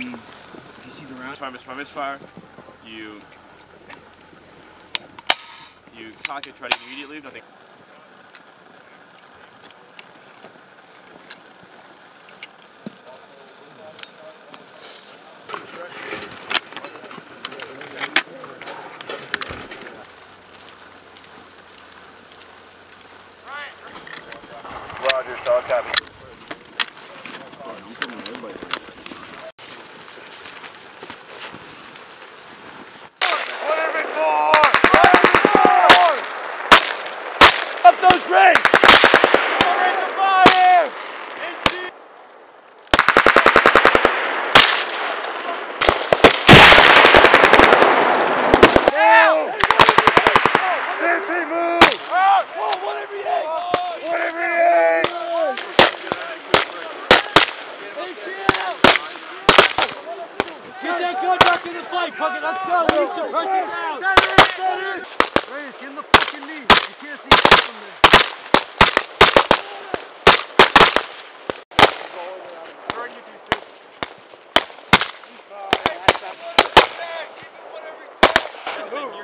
you see the round? Misfire, misfire, misfire. You you it, try to immediately. Nothing. Roger, solid copy. Those rings! Get that gun back in the fight, Puckett. Let's go. We need some pressure now. Reyes, get in the fucking knee. You can't see shit from there. Your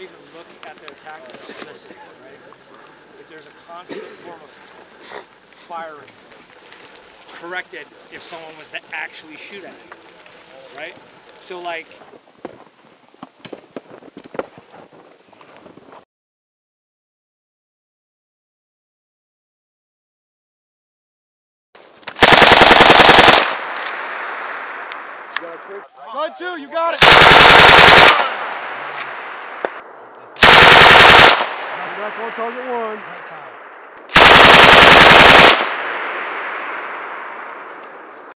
even look at their tactics. Listen, right? If there's a constant form of firing, corrected if someone was to actually shoot at you, right? So like. Go two. You got it. Back on target one.